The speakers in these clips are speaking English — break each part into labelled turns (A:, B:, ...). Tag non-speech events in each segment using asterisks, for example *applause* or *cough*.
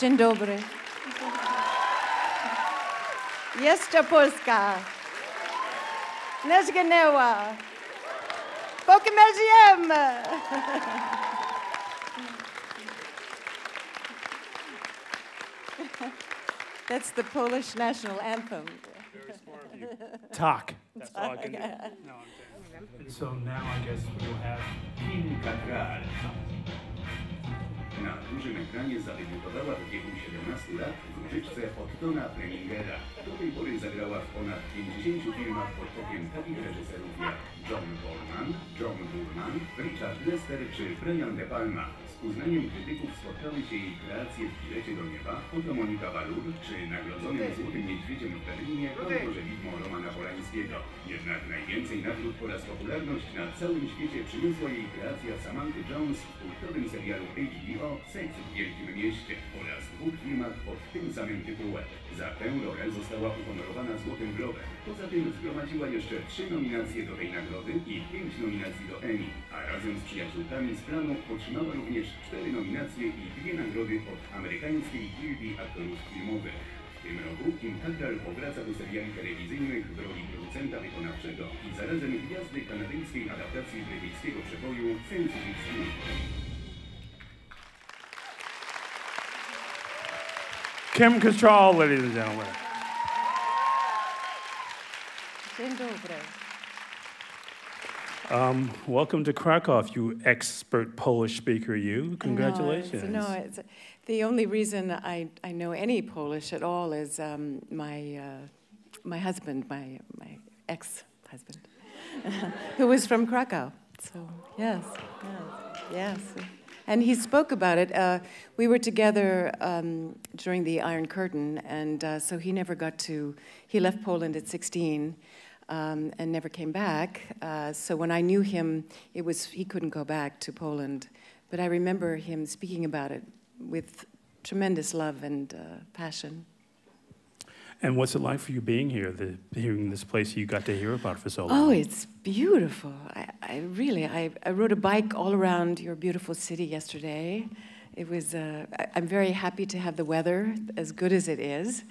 A: Dzień dobry. Jeszcze Polska. Nie zginęła. Póki my żyjemy. That's the Polish national anthem.
B: Talk. That's all I can do.
C: No, And so now I guess we'll have
D: Kinga Kral. Na dużym ekranie zadebiutowała w wieku 17 lat w użyczce Ottona Premingera. Do tej pory zagrała w ponad 50 filmach pod okiem takich reżyserów jak John Borman, John Burman, Richard Lester czy Brian De Palma. Z uznaniem krytyków spotkały się jej kreacje w Bilecie do Nieba, oto Monika Balur, czy nagrodzonym Złotym Niedźwiedziem w Berlinie, Podróże Widmo Romana Polańskiego. Jednak najwięcej nagród oraz popularność na całym świecie przyniosła jej kreacja Samantha Jones w kultowym serialu HBO Seks w Wielkim Mieście oraz dwóch filmach pod tym samym tytułem. Za tę rolę została uhonorowana Złotym Globem. Poza tym zgromadziła jeszcze trzy nominacje do tej nagrody i pięć nominacji do Emmy, a razem z przyjaciółkami z planu otrzymała również cztery nominacje i dwie nagrody od amerykańskiej gildii aktorów filmowych. W tym roku Kim Cattrall powraca do seriali telewizyjnych w roli producenta wykonawczego i zarazem gwiazdy kanadyjskiej adaptacji brytyjskiego przeboju Sensitive Skin.
B: Kim Cattrall, ladies and gentlemen.
A: Dzień dobry.
B: Um, welcome to Krakow, you expert Polish speaker, you. Congratulations.
A: No, it's, no, it's, the only reason I, I know any Polish at all is um, my, uh, my husband, my, my ex-husband, *laughs* who was from Krakow. So, yes, yes, yes. And he spoke about it. Uh, we were together um, during the Iron Curtain, and uh, so he never got to, he left Poland at 16 um, and never came back. Uh, so when I knew him, it was, he couldn't go back to Poland. But I remember him speaking about it with tremendous love and uh, passion.
B: And what's it like for you being here, the, hearing this place you got to hear about for so long?
A: Oh, it's beautiful. I, I really, I, I rode a bike all around your beautiful city yesterday. It was, uh, I'm very happy to have the weather as good as it is.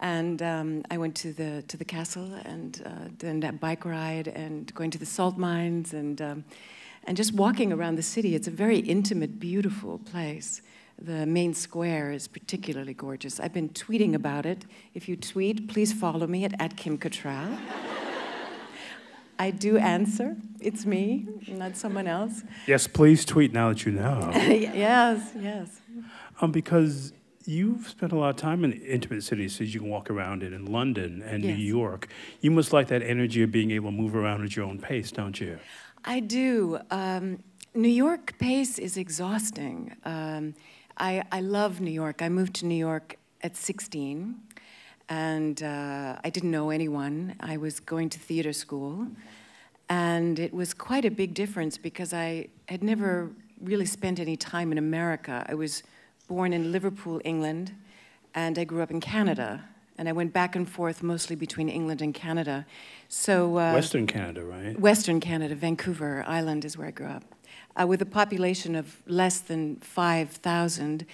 A: And um, I went to the, to the castle and uh, then that bike ride and going to the salt mines and, um, and just walking around the city. It's a very intimate, beautiful place. The main square is particularly gorgeous. I've been tweeting about it. If you tweet, please follow me at, at Kim Cattrall. I do answer. It's me, not someone else.
B: Yes, please tweet now that you know. *laughs*
A: yes, yes.
B: Um, because you've spent a lot of time in intimate cities, so you can walk around it in London and
A: Yes.
B: New York. You must like that energy of being able to move around at your own pace, don't you?
A: I do. Um, New York pace is exhausting. Um, I, I love New York. I moved to New York at 16, and uh, I didn't know anyone. I was going to theater school, and it was quite a big difference because I had never really spent any time in America. I was born in Liverpool, England, and I grew up in Canada. And I went back and forth mostly between England and Canada. So uh,
B: Western Canada, right?
A: Western Canada, Vancouver Island is where I grew up, uh, with a population of less than 5,000.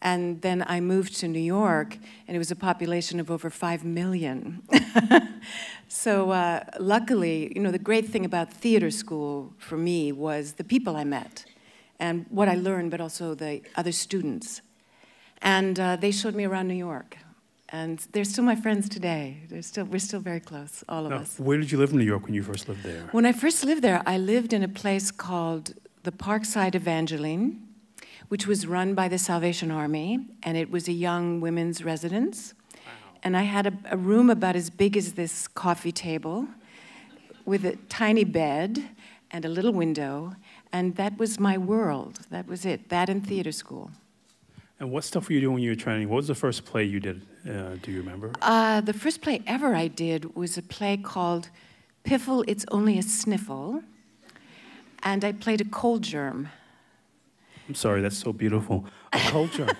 A: And then I moved to New York, and it was a population of over 5 million. *laughs* so, uh, luckily, you know, the great thing about theater school for me was the people I met and what I learned, but also the other students. And uh, they showed me around New York. And they're still my friends today. They're still, we're still very close, all of
B: Now,
A: us.
B: where did you live in New York when you first lived there?
A: When I first lived there, I lived in a place called the Parkside Evangeline, which was run by the Salvation Army, and it was a young women's residence. And I had a, a room about as big as this coffee table with a tiny bed and a little window, and that was my world. That was it, that and theater school.
B: And what stuff were you doing when you were training? What was the first play you did? Uh, do you remember?
A: Uh, the first play ever I did was a play called Piffle, It's Only a Sniffle, and I played a cold germ.
B: I'm sorry, that's so beautiful. A cold germ. *laughs*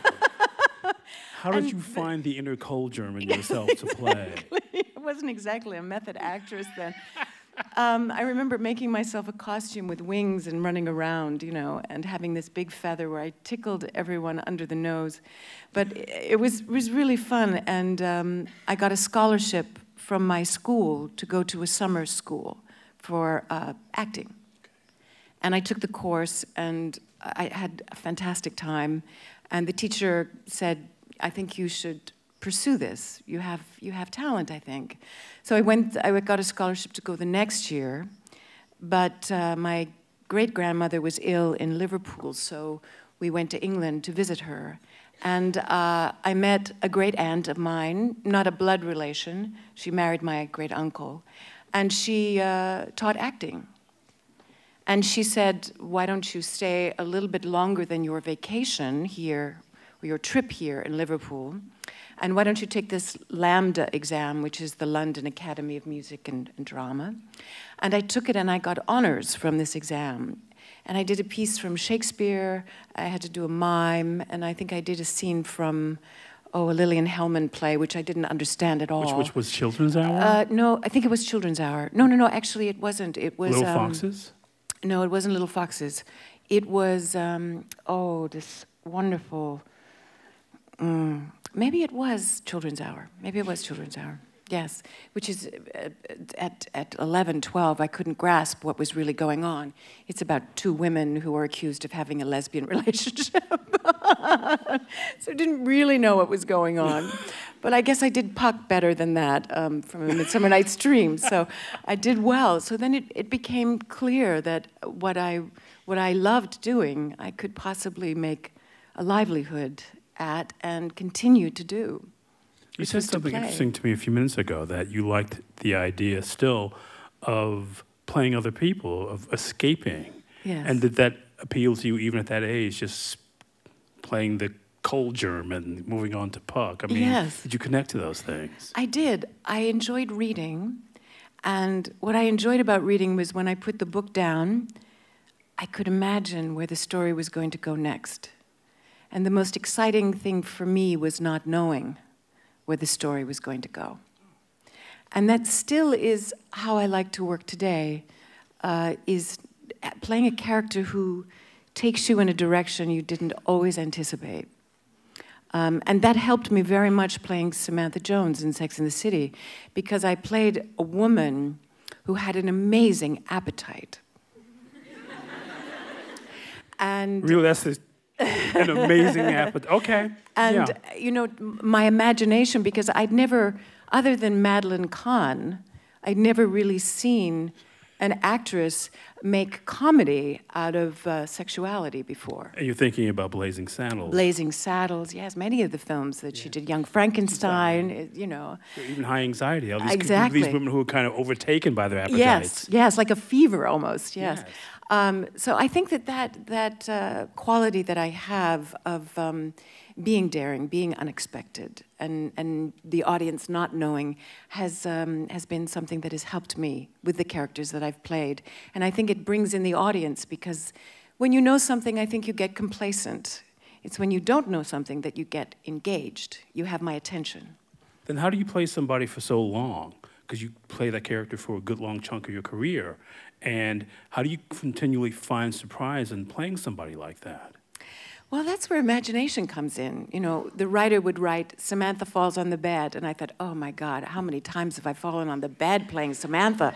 B: How did you find the inner cold germ in *laughs* yourself to play?
A: I wasn't exactly a method actress then. um, I remember making myself a costume with wings and running around, you know, and having this big feather where I tickled everyone under the nose. But it was, it was really fun, and um, I got a scholarship from my school to go to a summer school for uh, acting. And I took the course, and I had a fantastic time. And the teacher said, I think you should pursue this. You have, you have talent, I think. So I went, I got a scholarship to go the next year, but uh, my great grandmother was ill in Liverpool, so we went to England to visit her. And uh, I met a great aunt of mine, not a blood relation. She married my great uncle. And she uh, taught acting. And she said, Why don't you stay a little bit longer than your vacation here, or your trip here in Liverpool? And why don't you take this LAMDA exam, which is the London Academy of Music and, and Drama? And I took it and I got honors from this exam. And I did a piece from Shakespeare, I had to do a mime, and I think I did a scene from oh, a Lillian Hellman play, which I didn't understand at all.
B: Which, which was Children's Hour?
A: Uh, no, I think it was Children's Hour. No, no, no, actually it wasn't. It was.
B: Little
A: um,
B: Foxes?
A: No, it wasn't Little Foxes. It was, um, oh, this wonderful. Mm, maybe it was Children's Hour. Maybe it was Children's Hour. Yes, which is uh, at, at 11, 12, I couldn't grasp what was really going on. It's about two women who are accused of having a lesbian *laughs* relationship. *laughs* so I didn't really know what was going on. But I guess I did Puck better than that um, from A Midsummer Night's Dream. So I did well. So then it, it became clear that what I, what I loved doing, I could possibly make a livelihood at and continue to do.
B: You said something interesting to me a few minutes ago that you liked the idea still of playing other people, of escaping.
A: Yes.
B: And did that appeal to you even at that age, just playing the cold germ and moving on to Puck? I mean,
A: yes.
B: did you connect to those things?
A: I did. I enjoyed reading. And what I enjoyed about reading was when I put the book down, I could imagine where the story was going to go next. And the most exciting thing for me was not knowing where the story was going to go. And that still is how I like to work today, uh, is playing a character who takes you in a direction you didn't always anticipate. Um, and that helped me very much playing Samantha Jones in Sex and the City, because I played a woman who had an amazing appetite. *laughs* and
B: really, that's an amazing appetite. Okay. *laughs*
A: And,
B: yeah.
A: you know, my imagination, because I'd never, other than Madeline Kahn, I'd never really seen an actress make comedy out of uh, sexuality before.
B: And you're thinking about Blazing Saddles.
A: Blazing Saddles, yes, many of the films that yeah. she did. Young Frankenstein, exactly. you know.
B: Even High Anxiety. All these,
A: exactly.
B: these women who are kind of overtaken by their appetites.
A: Yes, yes, like a fever almost, yes. yes. Um, so I think that that, that uh, quality that I have of um, being daring, being unexpected, and, and the audience not knowing has, um, has been something that has helped me with the characters that I've played. And I think it brings in the audience because when you know something, I think you get complacent. It's when you don't know something that you get engaged. You have my attention.
B: Then how do you play somebody for so long? Because you play that character for a good long chunk of your career. And how do you continually find surprise in playing somebody like that?
A: Well, that's where imagination comes in. You know, the writer would write, Samantha falls on the bed. And I thought, oh my God, how many times have I fallen on the bed playing Samantha?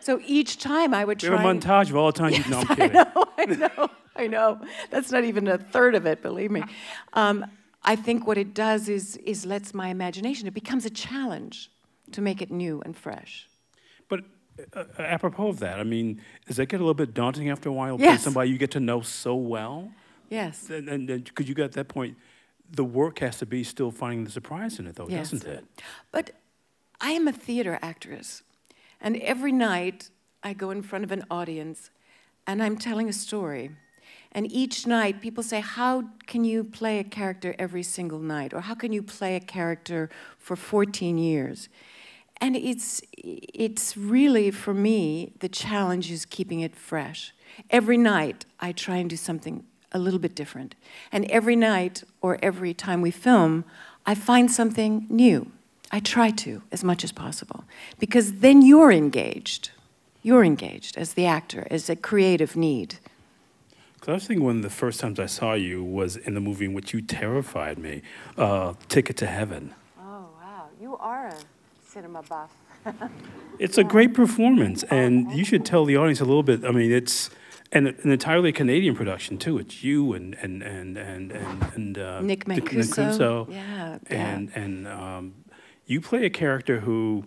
A: So each time I would try.
B: Have a montage of all the times
A: yes,
B: you know, I'm *laughs*
A: kidding. I know, I know, I know. That's not even a third of it, believe me. Um, I think what it does is, is lets my imagination, it becomes a challenge to make it new and fresh.
B: But uh, apropos of that, I mean, does that get a little bit daunting after a while?
A: Yes.
B: somebody you get to know so well?
A: Yes.
B: And, because you got that point, the work has to be still finding the surprise in it, though,
A: yes.
B: doesn't it?
A: But I am a theater actress, and every night I go in front of an audience and I'm telling a story. And each night, people say, How can you play a character every single night? Or how can you play a character for 14 years? And it's, it's really, for me, the challenge is keeping it fresh. Every night, I try and do something a little bit different. And every night, or every time we film, I find something new. I try to, as much as possible, because then you're engaged. You're engaged as the actor, as a creative need.
B: Because I was thinking one of the first times I saw you was in the movie in which you terrified me, uh, Ticket to Heaven.
A: Oh, wow. You are a cinema buff. *laughs*
B: It's a great performance, and you should tell the audience a little bit. I mean, it's and an entirely Canadian production too. It's you and and and and and, and uh,
A: Nick Mancuso. Yeah, yeah.
B: and and um, you play a character who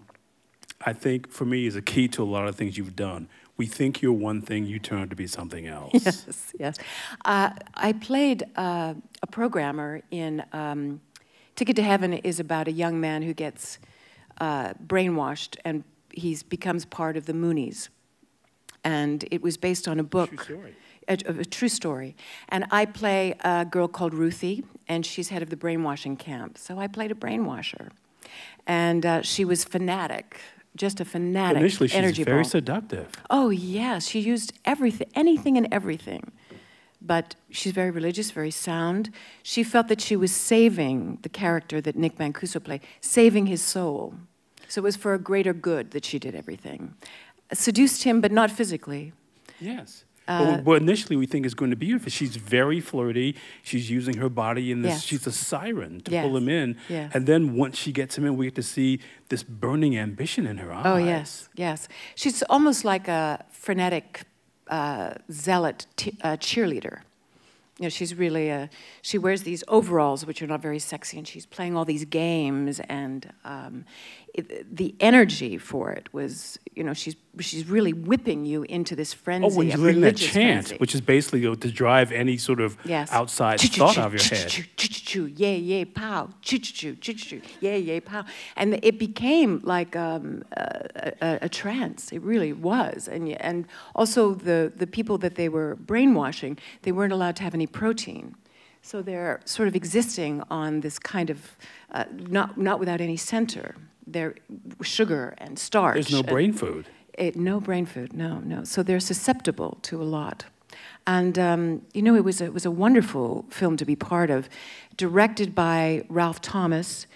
B: I think for me is a key to a lot of things you've done. We think you're one thing, you turn out to be something else. *laughs*
A: Yes, yes. Uh, I played uh, a programmer in um, Ticket to Heaven is about a young man who gets uh, brainwashed and he becomes part of the Moonies. And it was based on a book. A, a true story. And I play a girl called Ruthie, and she's head of the brainwashing camp. So I played a brainwasher. And uh, she was fanatic, just a fanatic
B: Initially, she's very
A: ball.
B: seductive.
A: Oh, yes. She used everything, anything and everything. But she's very religious, very sound. She felt that she was saving the character that Nick Mancuso played, saving his soul. So it was for a greater good that she did everything. Seduced him, but not physically.
B: Yes.
A: Uh,
B: what initially we think is going to be her, she's very flirty. She's using her body in this.
A: Yes.
B: She's a siren to
A: Yes.
B: pull him in.
A: Yes.
B: And then once she gets him in, we get to see this burning ambition in her eyes.
A: Oh, yes, yes. She's almost like a frenetic uh, zealot uh, cheerleader. You know, she's really a, she wears these overalls, which are not very sexy, and she's playing all these games, and um, it, the energy for it was, you know, she's, she's really whipping you into this frenzy
B: Oh, when you're leading that chant,
A: frenzy.
B: which is basically you to drive any sort of
A: Yes.
B: outside
A: Choo-choo-choo,
B: thought out of your head.
A: choo-choo-choo, yay, yay, pow, choo-choo-choo, choo-choo-choo, yay, yay, pow. And it became like um, a, a, a trance. It really was. And, and also the, the people that they were brainwashing, they weren't allowed to have any protein. So they're sort of existing on this kind of, uh, not, not without any center. They're sugar and starch.
B: There's no
A: and-
B: brain food.
A: it, no brain food, no, no. So they're susceptible to a lot. And um, you know, it was a, it was a wonderful film to be part of, directed by Ralph Thomas,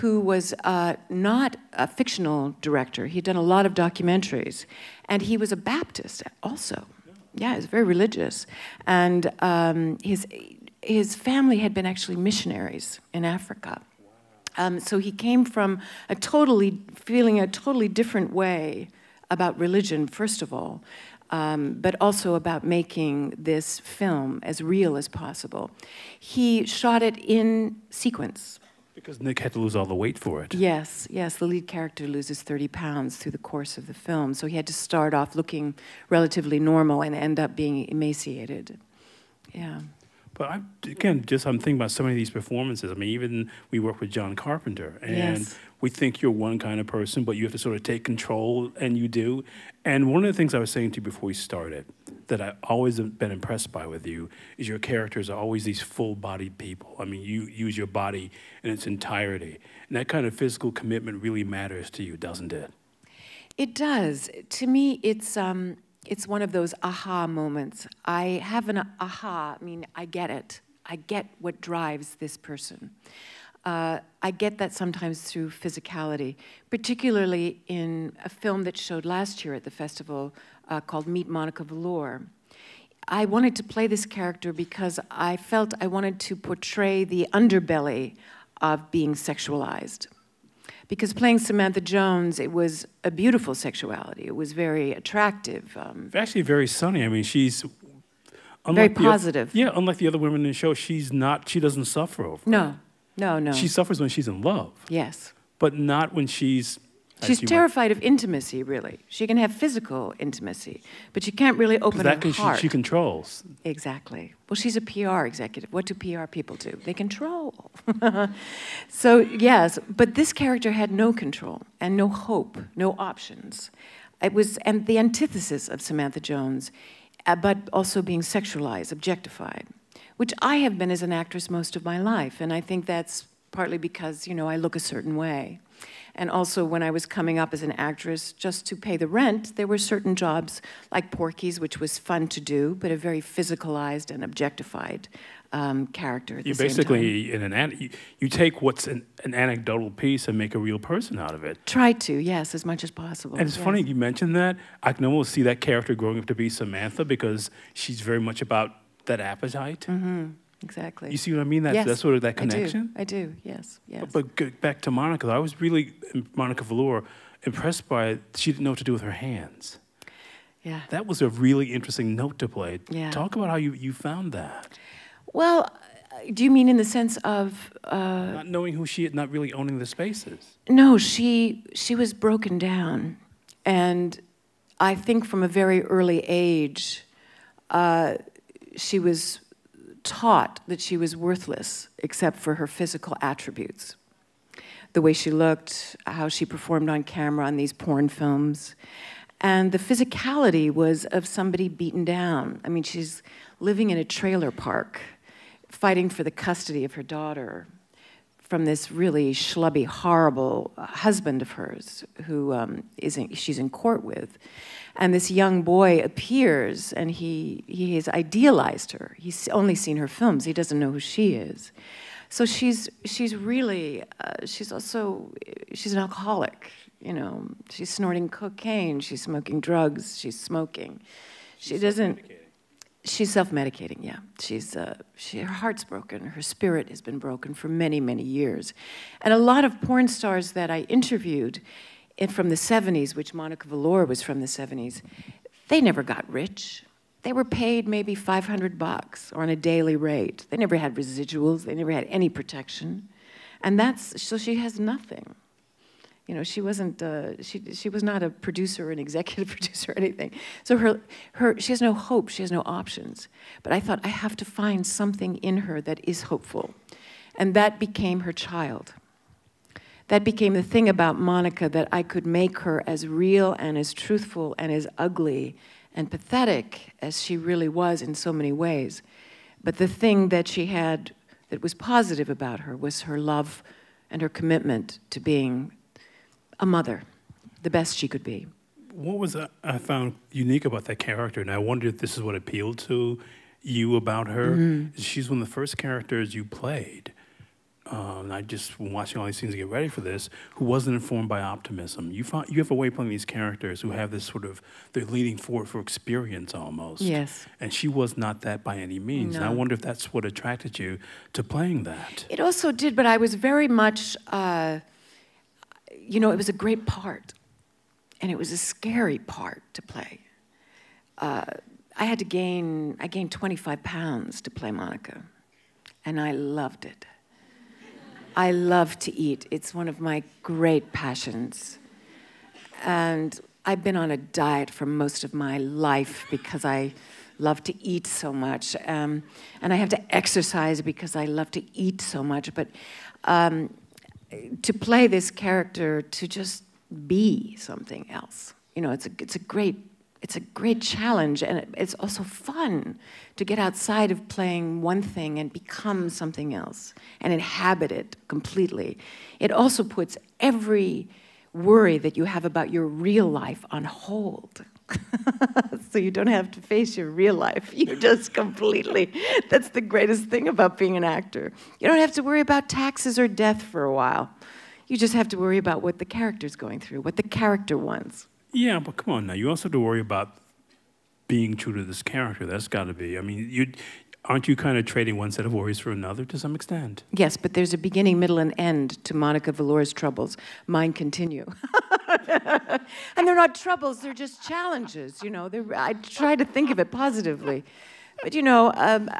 A: who was uh, not a fictional director. He'd done a lot of documentaries, and he was a Baptist also. Yeah, he was very religious, and um, his his family had been actually missionaries in Africa. Um, so he came from a totally, feeling a totally different way about religion, first of all, um, but also about making this film as real as possible. He shot it in sequence.
B: Because Nick had to lose all the weight for it.
A: Yes, yes, the lead character loses 30 pounds through the course of the film, so he had to start off looking relatively normal and end up being emaciated. Yeah.
B: But I, again, just I'm thinking about so many of these performances. I mean, even we work with John Carpenter, and
A: Yes.
B: we think you're one kind of person, but you have to sort of take control, and you do. And one of the things I was saying to you before we started that I've always been impressed by with you is your characters are always these full-bodied people. I mean, you use your body in its entirety, and that kind of physical commitment really matters to you, doesn't it?
A: It does. To me, it's um, it's one of those aha moments. I have an aha. I mean, I get it. I get what drives this person. Uh, I get that sometimes through physicality, particularly in a film that showed last year at the festival uh, called Meet Monica Velour. I wanted to play this character because I felt I wanted to portray the underbelly of being sexualized because playing Samantha Jones, it was a beautiful sexuality. It was very attractive. Um,
B: Actually, very sunny. I mean, she's
A: Very
B: unlike the
A: positive.
B: yeah, unlike the other women in the show, she's not. She doesn't suffer over. it.
A: no, no, no.
B: She suffers when she's in love,
A: yes.
B: but not when she's.
A: She's terrified of intimacy, really. She can have physical intimacy, but she can't really open
B: that
A: her
B: can she,
A: heart.
B: she controls.
A: Exactly. Well, she's a PR executive. What do PR people do? They control. *laughs* so, yes, but this character had no control and no hope, no options. It was, and the antithesis of Samantha Jones, uh, but also being sexualized, objectified, which I have been as an actress most of my life. And I think that's partly because, you know, I look a certain way. And also, when I was coming up as an actress, just to pay the rent, there were certain jobs like Porky's, which was fun to do, but a very physicalized and objectified um, character.
B: you basically in an you, you take what's an, an, anecdotal piece and make a real person out of it.
A: Try to, yes, as much as possible.
B: And it's
A: yes.
B: funny you mentioned that. I can almost see that character growing up to be Samantha because she's very much about that appetite.
A: Mm-hmm. Exactly.
B: You see what I mean? That's,
A: yes,
B: that's sort of that connection.
A: I do. I do. Yes. Yes.
B: But, but back to Monica, I was really Monica Velour impressed by it. she didn't know what to do with her hands.
A: Yeah.
B: That was a really interesting note to play.
A: Yeah.
B: Talk about how you, you found that.
A: Well, do you mean in the sense of uh,
B: not knowing who she is, not really owning the spaces?
A: No, she she was broken down, and I think from a very early age, uh, she was taught that she was worthless except for her physical attributes. The way she looked, how she performed on camera on these porn films. And the physicality was of somebody beaten down. I mean, she's living in a trailer park fighting for the custody of her daughter from this really schlubby, horrible husband of hers who um, is in, she's in court with. And this young boy appears and he, he has idealized her. He's only seen her films, he doesn't know who she is. So she's, she's really, uh, she's also, she's an alcoholic, you know. She's snorting cocaine, she's smoking drugs, she's smoking. She doesn't, She's self-medicating, yeah. She's, uh, she, her heart's broken. Her spirit has been broken for many, many years. And a lot of porn stars that I interviewed in, from the 70s, which Monica Velour was from the 70s, they never got rich. They were paid maybe 500 bucks or on a daily rate. They never had residuals. They never had any protection. And that's, so she has nothing. You know, she wasn't, uh, she, she was not a producer, an executive *laughs* producer or anything. So her, her, she has no hope, she has no options. But I thought, I have to find something in her that is hopeful. And that became her child. That became the thing about Monica that I could make her as real and as truthful and as ugly and pathetic as she really was in so many ways. But the thing that she had that was positive about her was her love and her commitment to being a mother, the best she could be.
B: What was I found unique about that character, and I wonder if this is what appealed to you about her. Mm-hmm. She's one of the first characters you played. Um, I just watching all these things to get ready for this, who wasn't informed by optimism. You find, you have a way of playing these characters who have this sort of they're leading forward for experience almost.
A: Yes.
B: And she was not that by any means.
A: No.
B: And I wonder if that's what attracted you to playing that.
A: It also did, but I was very much. Uh, you know, it was a great part, and it was a scary part to play. Uh, I had to gain, I gained 25 pounds to play Monica, and I loved it. I love to eat. It's one of my great passions. And I've been on a diet for most of my life because I love to eat so much. Um, and I have to exercise because I love to eat so much. But um, to play this character to just be something else. You know, it's a, it's a great it's a great challenge and it's also fun to get outside of playing one thing and become something else and inhabit it completely. It also puts every worry that you have about your real life on hold. *laughs* so you don't have to face your real life. *laughs* You just completely, that's the greatest thing about being an actor. You don't have to worry about taxes or death for a while. You just have to worry about what the character's going through, what the character wants.
B: Yeah, but come on now. You also have to worry about being true to this character. That's got to be. I mean, you aren't you kind of trading one set of worries for another to some extent?
A: Yes, but there's a beginning, middle, and end to Monica Velour's troubles. Mine continue. *laughs* and they're not troubles, they're just challenges. You know, I try to think of it positively. But you know, um,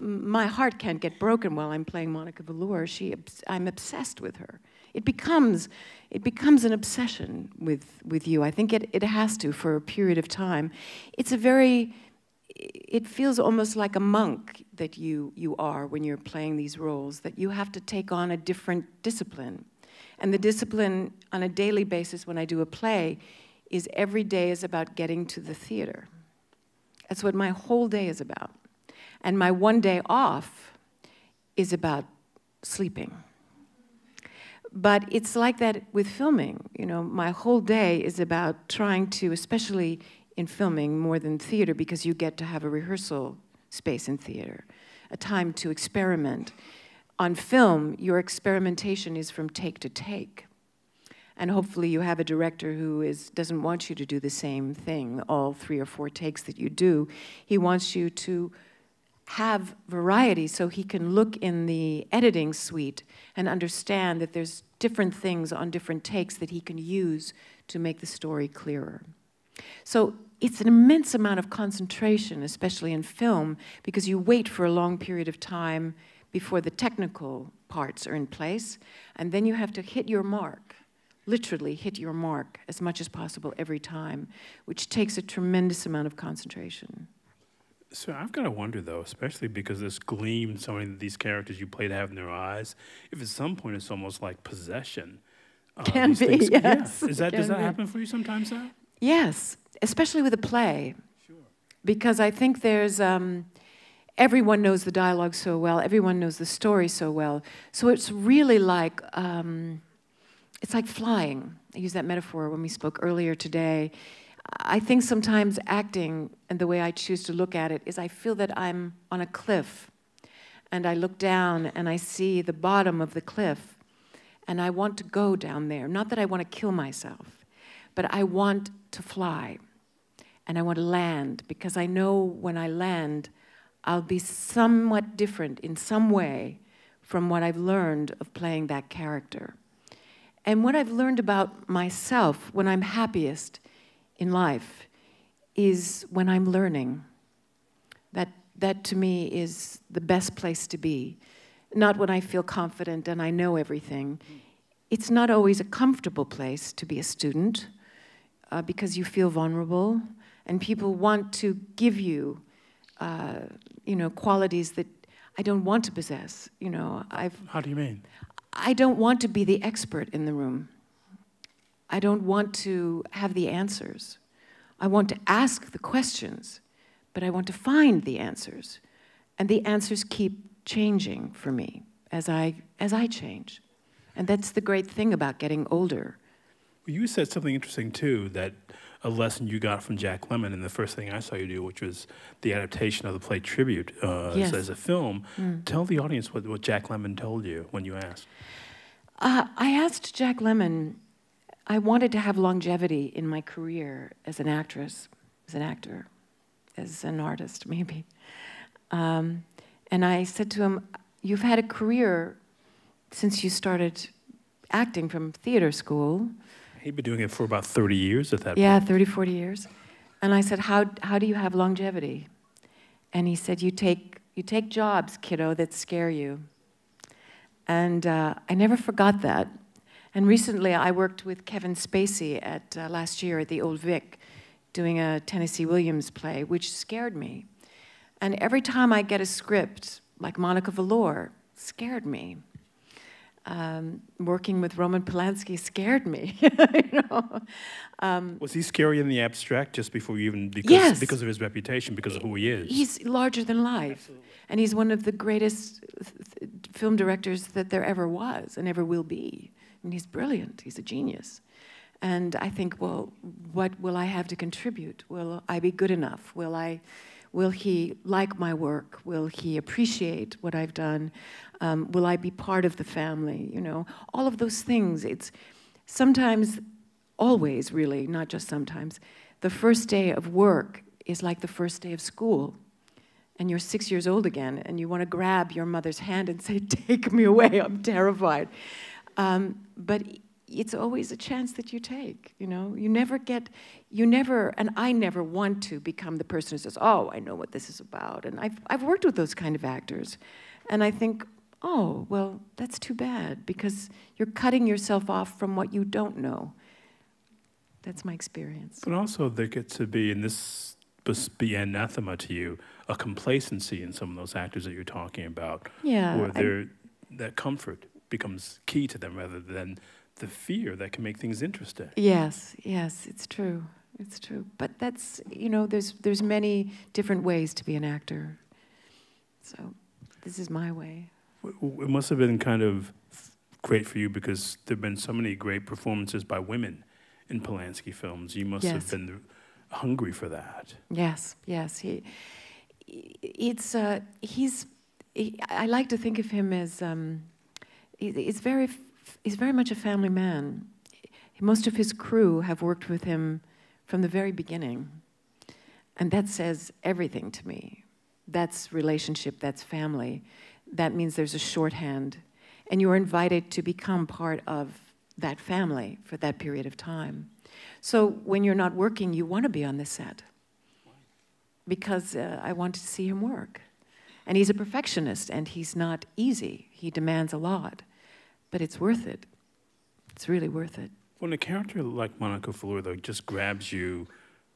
A: my heart can't get broken while I'm playing Monica Velour. She, I'm obsessed with her. It becomes, it becomes an obsession with, with you. I think it, it has to for a period of time. It's a very it feels almost like a monk that you, you are when you're playing these roles, that you have to take on a different discipline. And the discipline on a daily basis when I do a play is every day is about getting to the theater. That's what my whole day is about. And my one day off is about sleeping. But it's like that with filming. You know, my whole day is about trying to, especially in filming more than theater, because you get to have a rehearsal space in theater, a time to experiment. On film, your experimentation is from take to take. And hopefully you have a director who is, doesn't want you to do the same thing, all three or four takes that you do. He wants you to have variety so he can look in the editing suite and understand that there's different things on different takes that he can use to make the story clearer. So it's an immense amount of concentration, especially in film, because you wait for a long period of time before the technical parts are in place, and then you have to hit your mark, literally hit your mark as much as possible every time, which takes a tremendous amount of concentration.
B: So I've got to wonder though, especially because this gleam so many of these characters you play to have in their eyes, if at some point it's almost like possession.
A: Uh, can be,
B: things,
A: yes.
B: Yeah. Is that, does that be. happen for you sometimes, though?
A: Yes, especially with a play. Sure. Because I think there's, um, everyone knows the dialogue so well, everyone knows the story so well. So it's really like, um, it's like flying. I used that metaphor when we spoke earlier today. I think sometimes acting and the way I choose to look at it is I feel that I'm on a cliff and I look down and I see the bottom of the cliff and I want to go down there. Not that I want to kill myself, but I want to fly and I want to land because I know when I land, I'll be somewhat different in some way from what I've learned of playing that character. And what I've learned about myself when I'm happiest in life is when I'm learning. That, that to me is the best place to be. Not when I feel confident and I know everything. It's not always a comfortable place to be a student uh, because you feel vulnerable and people want to give you, uh, you know, qualities that I don't want to possess. You know, I've.
B: How do you mean?
A: I don't want to be the expert in the room. I don't want to have the answers. I want to ask the questions, but I want to find the answers. And the answers keep changing for me as I, as I change. And that's the great thing about getting older.
B: Well, you said something interesting too that a lesson you got from Jack Lemmon in the first thing I saw you do, which was the adaptation of the play Tribute uh, yes. as, as, a film. Mm. Tell the audience what, what Jack Lemmon told you when you asked.
A: Uh, I asked Jack Lemmon I wanted to have longevity in my career as an actress, as an actor, as an artist, *laughs* maybe. Um, and I said to him, You've had a career since you started acting from theater school.
B: He'd been doing it for about 30 years at that
A: yeah,
B: point.
A: Yeah, 30, 40 years. And I said, how, how do you have longevity? And he said, you take, you take jobs, kiddo, that scare you. And uh, I never forgot that. And recently, I worked with Kevin Spacey at uh, last year at the Old Vic, doing a Tennessee Williams play, which scared me. And every time I get a script, like Monica Velour, scared me. Um, working with Roman Polanski scared me. *laughs* you know?
B: um, was he scary in the abstract just before you even because
A: yes.
B: because of his reputation, because of who he is?
A: He's larger than life, Absolutely. and he's one of the greatest film directors that there ever was and ever will be. And he's brilliant, he's a genius. And I think, well, what will I have to contribute? Will I be good enough? Will I, will he like my work? Will he appreciate what I've done? Um, will I be part of the family? You know, all of those things. It's sometimes, always really, not just sometimes, the first day of work is like the first day of school. And you're six years old again, and you want to grab your mother's hand and say, Take me away, I'm terrified. Um, but it's always a chance that you take, you know? You never get, you never, and I never want to become the person who says, oh, I know what this is about. And I've, I've worked with those kind of actors. And I think, oh, well, that's too bad because you're cutting yourself off from what you don't know. That's my experience.
B: But also, there gets to be, and this must be anathema to you, a complacency in some of those actors that you're talking about.
A: Yeah.
B: Where they're, that comfort becomes key to them rather than the fear that can make things interesting.
A: Yes, yes, it's true. It's true. But that's, you know, there's there's many different ways to be an actor. So this is my way.
B: It must have been kind of great for you because there've been so many great performances by women in Polanski films. You must
A: Yes.
B: have been hungry for that.
A: Yes, yes. He, it's uh, he's. He, I like to think of him as um, he's very he's very much a family man. Most of his crew have worked with him from the very beginning, and that says everything to me. That's relationship. That's family. That means there's a shorthand, and you're invited to become part of that family for that period of time. So when you're not working, you want to be on the set because uh, I wanted to see him work. And he's a perfectionist and he's not easy. He demands a lot, but it's worth it. It's really worth it.
B: When a character like Monica Velour though just grabs you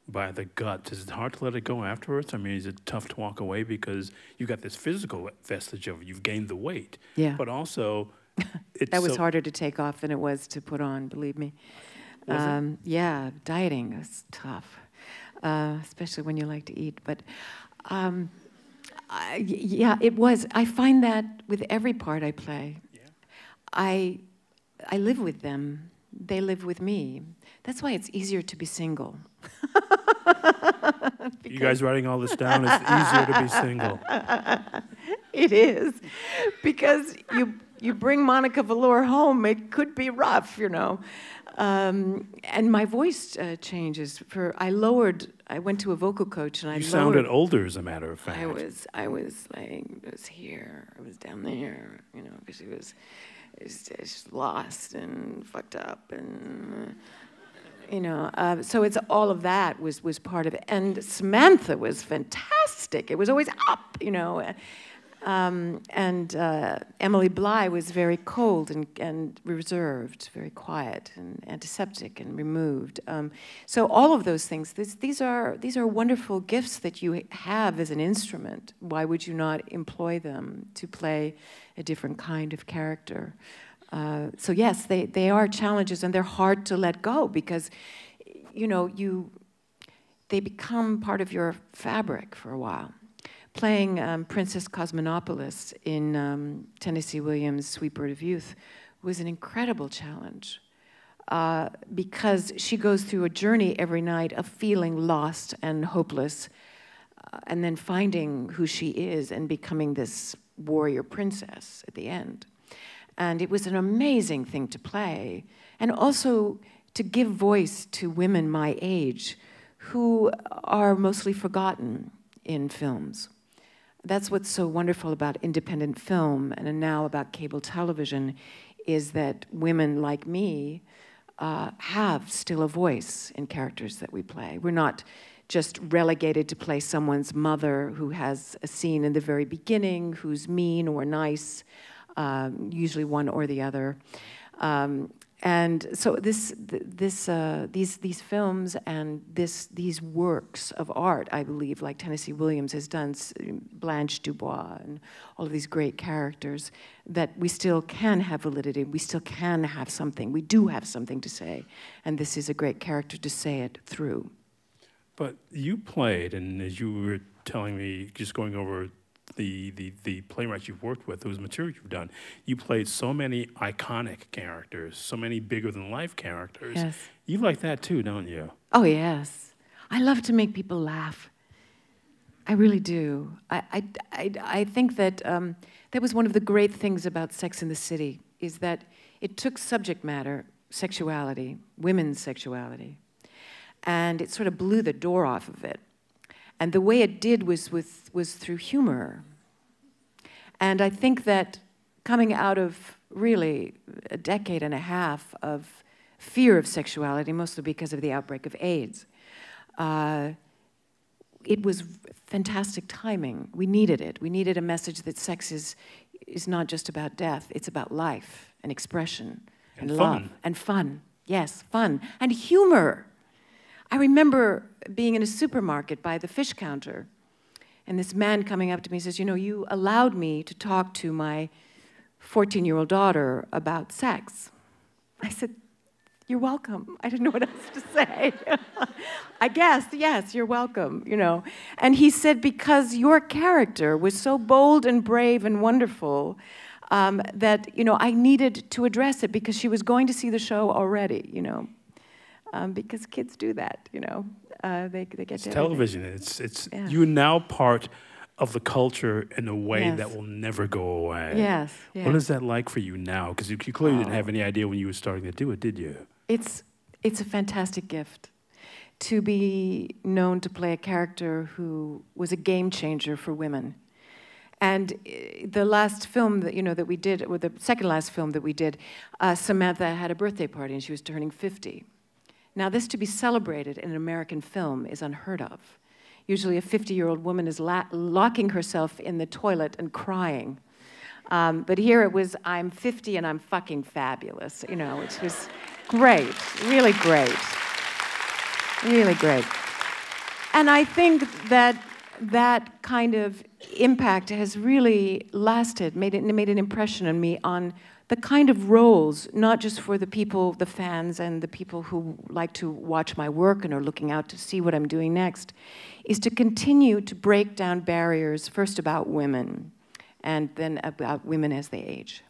B: by the gut, is it hard to let it go afterwards? I mean, is it tough to walk away because you got this physical vestige of you've gained the weight,
A: Yeah.
B: but also *laughs* it's
A: That was
B: so-
A: harder to take off than it was to put on, believe me. Um, yeah, dieting is tough, uh, especially when you like to eat. But um, I, yeah, it was. I find that with every part I play. I, I live with them. They live with me. That's why it's easier to be single. *laughs*
B: You guys writing all this down? It's easier to be single. *laughs*
A: It is, because you you bring Monica Velour home. It could be rough, you know, um, and my voice uh, changes. For I lowered. I went to a vocal coach and I
B: You
A: lowered.
B: sounded older, as a matter of fact.
A: I was I was like I was here. I was down there, you know, because she was, was just lost and fucked up and. You know, uh, so it's all of that was was part of it, and Samantha was fantastic. It was always up, you know, um, and uh, Emily Bly was very cold and, and reserved, very quiet and antiseptic and removed. Um, so all of those things, this, these are these are wonderful gifts that you have as an instrument. Why would you not employ them to play a different kind of character? Uh, so yes, they, they are challenges and they're hard to let go because, you know, you they become part of your fabric for a while. Playing um, Princess Kosmonopolis in um, Tennessee Williams' Sweet Bird of Youth was an incredible challenge uh, because she goes through a journey every night of feeling lost and hopeless uh, and then finding who she is and becoming this warrior princess at the end. And it was an amazing thing to play, and also to give voice to women my age who are mostly forgotten in films. That's what's so wonderful about independent film and now about cable television is that women like me uh, have still a voice in characters that we play. We're not just relegated to play someone's mother who has a scene in the very beginning, who's mean or nice, um, usually one or the other. Um, and so this, this, uh, these, these films and this, these works of art, I believe, like Tennessee Williams has done, Blanche Dubois, and all of these great characters, that we still can have validity. We still can have something. We do have something to say, and this is a great character to say it through.
B: But you played, and as you were telling me, just going over the, the, the playwrights you've worked with, those material you've done, you played so many iconic characters, so many bigger than life characters.
A: Yes.
B: You like that too, don't you?
A: Oh, yes. I love to make people laugh. I really do. I, I, I, I think that um, that was one of the great things about Sex in the City is that it took subject matter, sexuality, women's sexuality, and it sort of blew the door off of it. And the way it did was, with, was through humor. And I think that coming out of really a decade and a half of fear of sexuality, mostly because of the outbreak of AIDS, uh, it was fantastic timing. We needed it. We needed a message that sex is, is not just about death, it's about life and expression and,
B: And
A: love
B: fun.
A: and fun. Yes, fun and humor. I remember being in a supermarket by the fish counter, and this man coming up to me says, You know, you allowed me to talk to my 14 year old daughter about sex. I said, You're welcome. I didn't know what else to say. *laughs* I guess, yes, you're welcome, you know. And he said, Because your character was so bold and brave and wonderful, um, that you know I needed to address it because she was going to see the show already. You know, um, because kids do that. You know, uh, they they get
B: it's television. It's it's
A: yeah.
B: you're now part of the culture in a way
A: Yes.
B: that will never go away.
A: Yes,
B: What
A: yes.
B: is that like for you now? Because you, you clearly didn't
A: Oh.
B: have any idea when you were starting to do it, did you?
A: It's it's a fantastic gift to be known to play a character who was a game changer for women. And uh, the last film that you know that we did, or the second last film that we did, uh, Samantha had a birthday party and she was turning 50. Now, this to be celebrated in an American film is unheard of. Usually, a 50-year-old woman is locking herself in the toilet and crying. Um, but here it was, I'm 50 and I'm fucking fabulous, you know, which was great, really great. Really great. And I think that that kind of impact has really lasted, made, it, made an impression on me on the kind of roles, not just for the people, the fans, and the people who like to watch my work and are looking out to see what I'm doing next, is to continue to break down barriers, first about women, and then about women as they age.